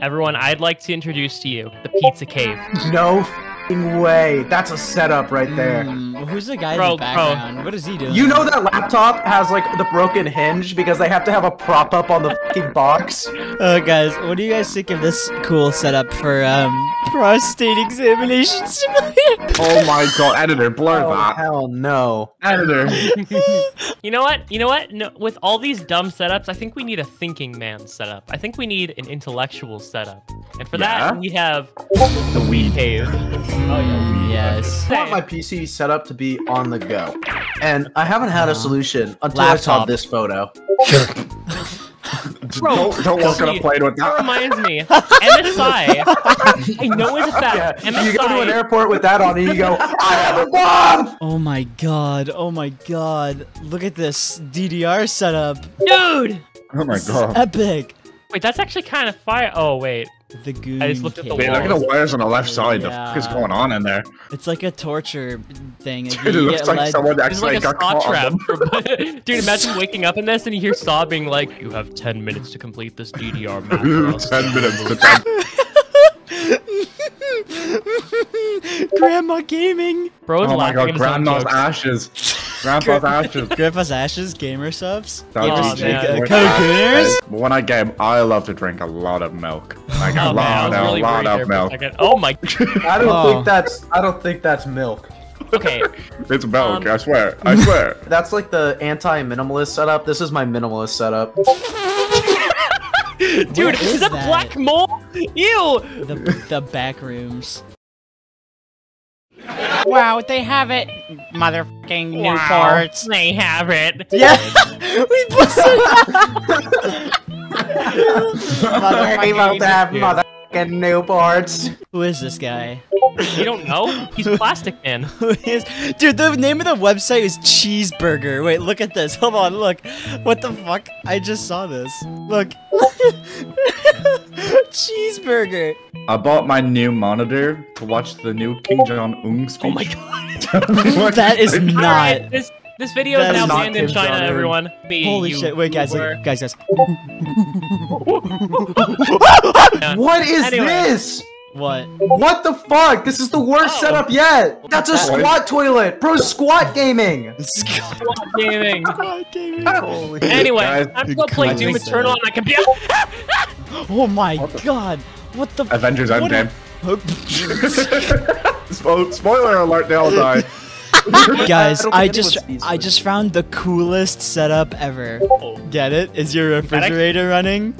Everyone, I'd like to introduce to you the Pizza Cave. No f***ing way. That's a setup right there. Mm, who's the guy Bro, in the bro. background? What is he doing? You know that laptop has like the broken hinge because they have to have a prop up on the fucking box. Oh, guys, what do you guys think of this cool setup for um prostate examination simulator? Oh my god, editor, blur Oh that. hell no. Editor. You know what? You know what? No, with all these dumb setups, I think we need a thinking man setup. I think we need an intellectual setup. And for Yeah? that, we have The weed. Cave. Oh yeah. yes. I want my PC set up to be on the go. And I haven't had a uh-huh. solution until I saw this photo. Bro, don't don't work on a plane with That that. reminds me. MSI. I know it's a Yeah, fact. you go to an airport with that on and you go, I have a bomb! Oh my god. Oh my god. Look at this DDR setup. Dude! Oh my This is god. epic. Wait, that's actually kind of fire. Oh, wait. The goon. I just looked at the Wait, look at the wires on the left side. The fuck is going on in there? It's like a torture thing. Like, Dude, it looks like led- someone actually like got caught trap. on For, dude, imagine waking up in this and you hear sobbing like, "You have ten minutes to complete this DDR map." them. or else Ten minutes to ten. Grandma gaming. Bro is Oh my god, his own grandma's ashes. Grandpa's ashes. Grandpa's ashes. Gamer Supps. That would Oh, be man. But When I game, I love to drink a lot of milk. Like a Oh, man, I lot, a really lot of milk. Oh my. I don't Oh. think that's I don't think that's milk. Okay. It's milk, Um, I swear. I swear. That's like the anti-minimalist setup. This is my minimalist setup. Dude, is is that that? black mole? Ew! The the back rooms. Wow, they have it, motherfucking Wow, Newports. They have it. Yeah, we busted. We both have motherfucking Newports. Who is this guy? You don't know? He's Plastic Man. Who is? Dude, the name of the website is Cheeseburger. Wait, look at this. Hold on, look. What the fuck? I just saw this. Look. Cheeseburger. I bought my new monitor to watch the new Kim Jong Un speech. Oh my god. That is not. right, this this video That is is now banned in China. Jong-un. Everyone. Be Holy you shit! Wait, guys, were- guys, guys. What is Anyway. this? What? What the fuck? This is the worst Oh. setup yet. That's a That- squat toilet. Bro, squat gaming. squat gaming. Holy. Anyway, Guys, I'm gonna play God, Doom Eternal on my computer. Oh my god! What the? Avengers What Endgame. f- Spo- spoiler alert, they all die. Guys, I I just I just found the coolest setup ever. Oh. Get it? Is your refrigerator running?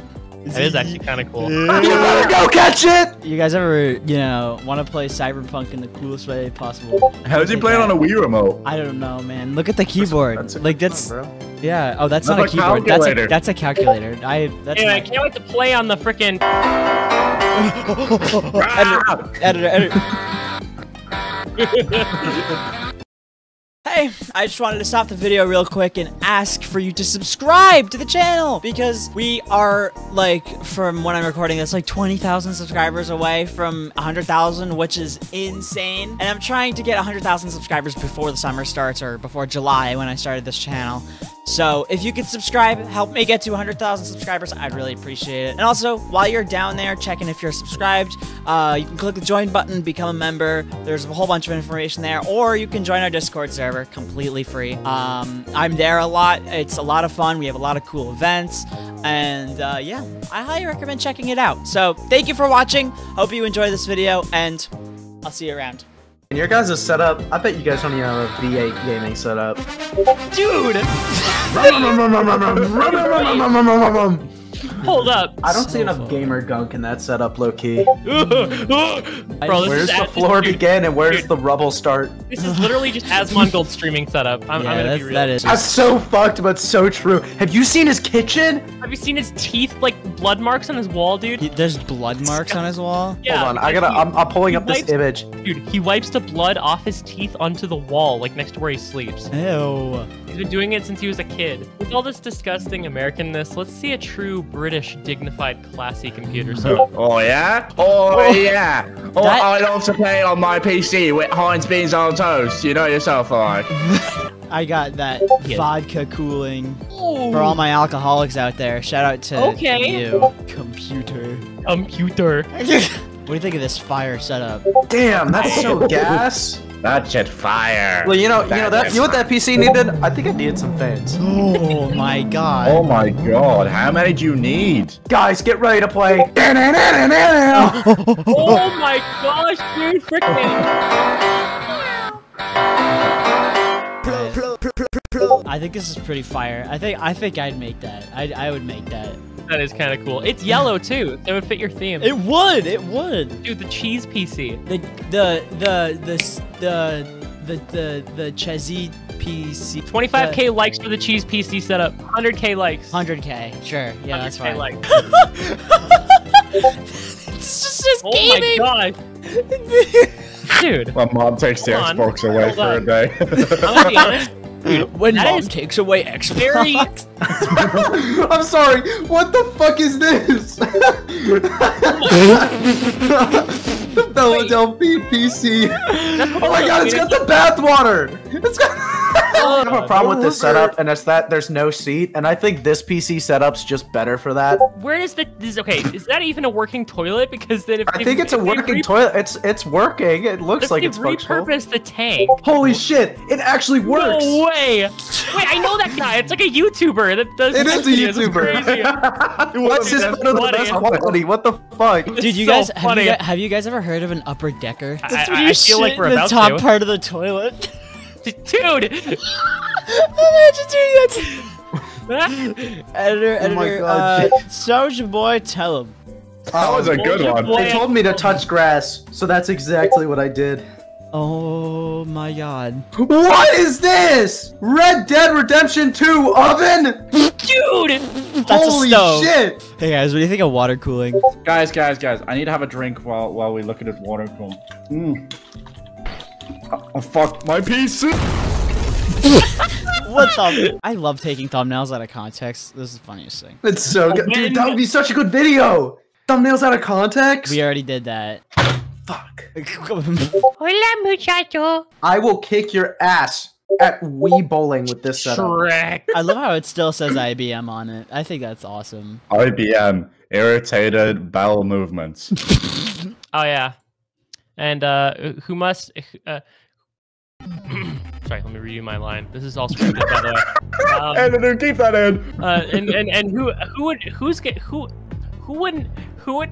That is actually kind of cool. You better go catch it. You guys ever, you know, want to play Cyberpunk in the coolest way possible? How does he play it on a Wii remote? I don't know, man. Look at the keyboard. That's a like good that's one, bro. yeah. Oh, that's That's not a a keyboard. That's a calculator. that's a calculator. I that's Anyway, I can't wait to play on the freaking. editor, editor, editor. Hey, I just wanted to stop the video real quick and ask for you to subscribe to the channel because we are like from when I'm recording this like 20,000 subscribers away from 100,000 which is insane and I'm trying to get 100,000 subscribers before the summer starts or before July when I started this channel. So if you could subscribe, help me get to 100,000 subscribers, I'd really appreciate it. And also, while you're down there checking if you're subscribed, uh, you can click the join button, become a member. There's a whole bunch of information there, or you can join our Discord server completely free. Um, I'm there a lot. It's a lot of fun. We have a lot of cool events, and uh, yeah, I highly recommend checking it out. So thank you for watching. Hope you enjoy this video, and I'll see you around. And your guys' setup, I bet you guys don't even have a V8 gaming setup. Dude, hold up. I don't see enough fun. gamer gunk in that setup, low key. Bro, this Where's is the floor dude, begin and where's dude. the rubble start? This is literally just Asmongold streaming setup. I'm, I'm gonna that's, be real. that is. That's so fucked, but so true. Have you seen his kitchen? Have you seen his teeth, like blood marks on his wall, dude? He- There's blood marks on his wall. Yeah, Hold on, I gotta. he- I'm, I'm pulling he up this image. Dude, he wipes the blood off his teeth onto the wall, like next to where he sleeps. Ew. He's been doing it since he was a kid. With all this disgusting Americanness, let's see a true British, dignified, classy computer setup. Oh yeah? Oh, oh, yeah. Oh, That- I love to play on my PC with Heinz beans on toast. You know yourself, alright. I got that Yeah. vodka cooling for all my alcoholics out there. Shout out to Okay. you, computer. computer. what do you think of this fire setup? Damn, that's so gas. That shit fire. Well, you know, you know that you know what that PC needed? Oh. I think I needed some fans. Oh my god. Oh my god, how many do you need? Guys, get ready to play. Oh my gosh, dude, frick me. I think this is pretty fire. I think I think I'd make that. I I would make that. That is kind of cool. It's yellow too. That would fit your theme. It would. It would. Dude, the cheese PC. The the the the the the the the Chezzy PC. 25k likes for the cheese PC setup. 100k likes. 100k. Sure. Yeah, that's 100K fine. likes. it's just, just Oh my gaming. gosh. Dude, My mom takes the Hold Xbox away hold for a day. I'm gonna be honest. Dude, when that mom is takes away Xbox. I'm sorry. What the fuck is this? the Philadelphia PC. Oh my god, it's got the bathwater. It's got. I have a problem with this setup, and it's that there's no seat, and I think this PC setup's just better for that. Where is the? This, okay, is that even a working toilet? Because then if I they- think it's a working toilet. It's it's working. It looks like it's functional. repurpose the tank. Holy shit! It actually works. No way! Wait, I know that guy. It's like a YouTuber that does. It is a videos. It's crazy. YouTuber. What's his That's photo the funny. best quality? What the fuck? It's Dude, you so guys have, you guys have you guys ever heard of an upper decker? I- I- I feel like we're in the top to. part of the toilet. Dude. Imagine doing that. editor, Oh my editor. God, uh, so's your boy. Tell him. that was a good one. boy. They told me to touch grass, so that's exactly what I did. Oh my god. What is this? Red Dead Redemption 2 oven? Dude. That's Holy a shit! Hey guys, what do you think of water cooling? Guys, guys, guys, I need to have a drink while while we look at this water cooler. Mm. Oh, fuck, my PC! what the? I love taking thumbnails out of context. This is the funniest thing. It's so good. Dude, that would be such a good video! Thumbnails out of context? We already did that. Fuck. Hola, muchacho. I will kick your ass at Wii Bowling with this setup. Shrek. I love how it still says IBM on it. I think that's awesome. IBM, irritated bowel movements. Oh yeah. And uh, who must? Uh, sorry, let me redo my line. This is all scripted, by the way. Um, Editor, keep that in! uh, and, and and who who would who's get who who wouldn't who would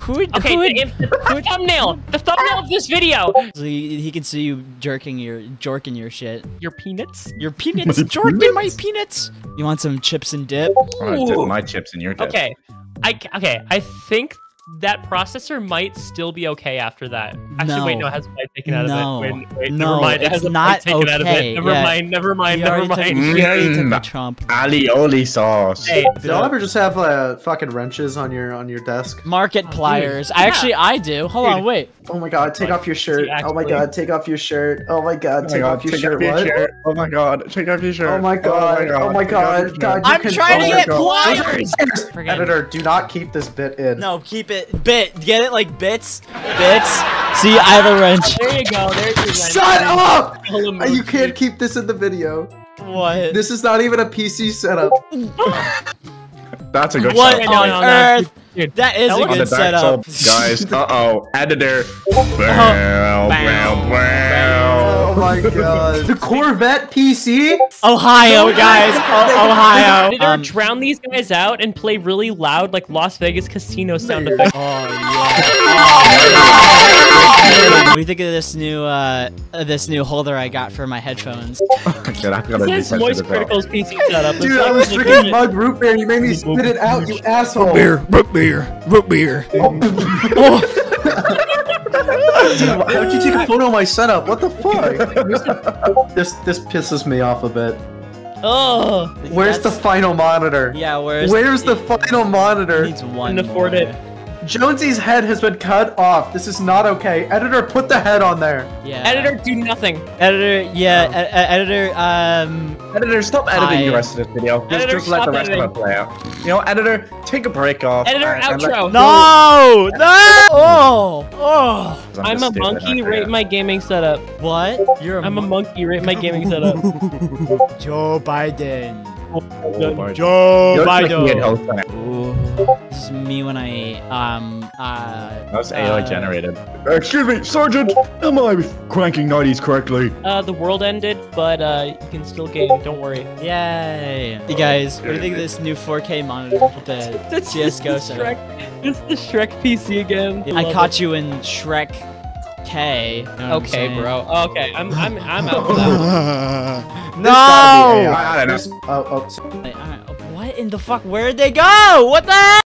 Who would, okay who would, the, the thumbnail the thumbnail of this video so he, he can see you jerking your jorking your shit. your peanuts Your peanuts, My jorking my peanuts. You want some chips and dip? I'm gonna dip my chips in your dip. okay I okay I think that processor might still be okay after that actually wait No. no it has a bite taken out No. of it wait, wait No, never mind it it's has a not bite taken out of okay. it never Yeah. mind never mind never mind he took Mm. Trump. Alioli sauce. hey Do y'all ever just have uh, fucking wrenches on your on your desk? Market Oh, pliers. dude. I actually, I do. Hold on, wait. Oh my god, take off your shirt. Oh my god, take off your shirt. Oh my god, Oh my take god, off your take shirt. off your What? shirt. Oh my god, take off your shirt. Oh my god. Oh my take off your god. shirt. God, you I'm trying oh to get pliers. Editor, do not keep this bit in. No, keep it. Bit. Get it like bits. Bits. See, I have a wrench. there you go there's your wrench. Shut up! Hello, Uh, You can't keep this in the video. What? This is not even a PC setup. That's a good What shot. no, on no, no. earth? Dude, That is that a looks- On the good setup. guys. Uh oh, editor. bow, Bow, bow, bow. Oh my god. The Corvette PC? Ohio, guys. O- Ohio. Did Um, drown these guys out and play really loud, like Las Vegas casino sound effects? Oh yeah! What do you think of this new, uh, uh, this new holder I got for my headphones? Okay, that's gotta be This Moist. Critikal's PC setup. Dude, I was drinking mug root beer and you made me spit it out, you asshole. root beer, root beer. Dude, why don't you take a photo of my setup? What the fuck? this this pisses me off a bit. Oh, Where's the final monitor? Yeah, where's Where's the final monitor? Needs one. Couldn't afford more. it. Jonesy's head has been cut off. This is not okay. Editor, put the head on there. Yeah. editor, do nothing. Editor. Yeah. e- e- editor. Um. Editor, stop editing I- the rest of this video. Just, Editor, just let the stop rest of editing. it play out. You know, editor, take a break off. Editor, and- and outro. No! No! Oh! Oh! I'm just a monkey. okay. Rate my gaming setup. What? You're a I'm a monkey. Rate my gaming setup. Joe Biden. Biden. Joe You're clicking it all the time. Ooh, this is me when I um uh. That's AI uh, generated. Excuse me, Sergeant. Am I cranking 90s correctly? Uh, the world ended, but uh, you can still game. Don't worry. Yay! You guys, what do you think of this new 4K monitor with the That's CS:GO it's the setup? Shrek. It's the Shrek PC again. I love caught you in Shrek K. you know Okay, bro. Okay, I'm I'm I'm out for that. one. no! I I don't know. Oh, oh, Wait, alright, What in the fuck? Where'd they go? What the heck?